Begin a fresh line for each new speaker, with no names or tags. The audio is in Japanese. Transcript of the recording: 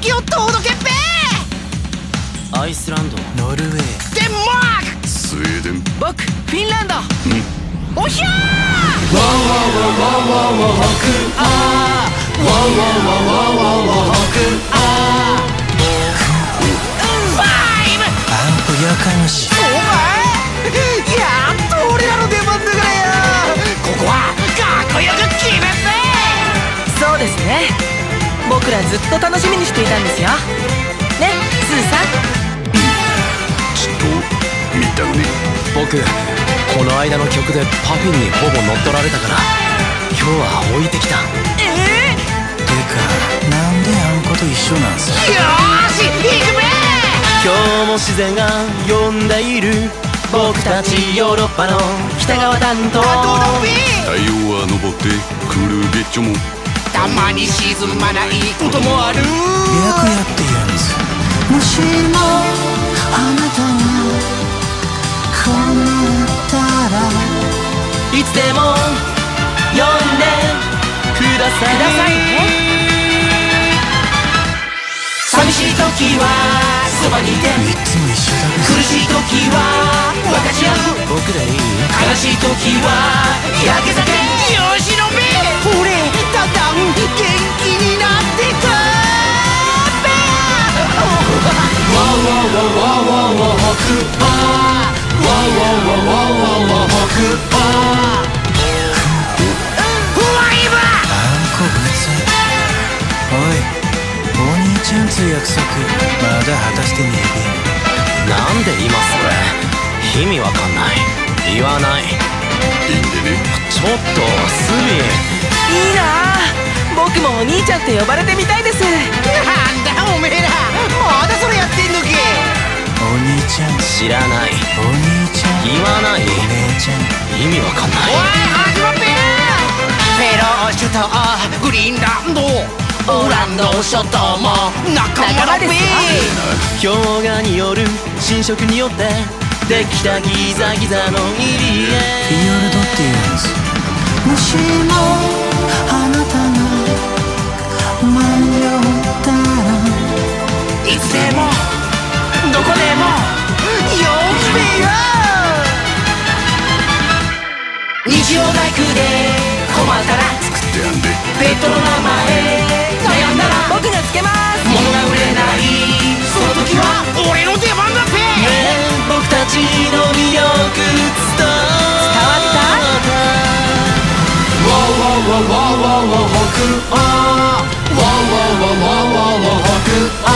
きを届けっぺ
アイスランド
ノルウェー。
デンマーク！
スウェーデン。
僕フィンランド！
おひゃー！ファイブ
あんこやかまし
ら
ずっと楽しみにしていたんですよ。ねスーさん。
ちっと見たね
僕この間の曲でパフィンにほぼ乗っ取られたから今日は置いてきた。
え
てかなんであんこと一緒なんす
ー、よーし行くべ
今日も自然が呼んでいる。僕たちヨーロッパの北側担当。
どうだ？べ
太陽は昇ってくるゲッチョも
たまに沈まないこともある。
白夜って言うんですもしもあなたがこうなったら
いつでも呼んでください。
くださいね
寂しい時はそばにいて。
いつも
フワイバ
あんこぶつおいお兄ちゃんつ約束。まだ果たしてねえ
なんで今それ。意味わかんない。言わない。
いいんでね
ちょっとスビ
いいな。もお兄ちゃんって呼ばれてみたいです。
なんだおめ
知らない。
お兄ちゃん
言わない。
お姉ちゃん
意味わかんな
おい
い
始まって。フェローシュとグリーンランド。オランド諸島も仲間だべ。
氷河による侵食によってできたギザギザの入り
フィヨルドって言うんですもしも
日曜大工で困ったら
作ってやんで。
ペットの名前悩んだら
僕がつけます。
物が売れない。その時は俺の出番だって。
ね僕たちの魅力伝わった？
わわわわわわ北欧わわわわわわわ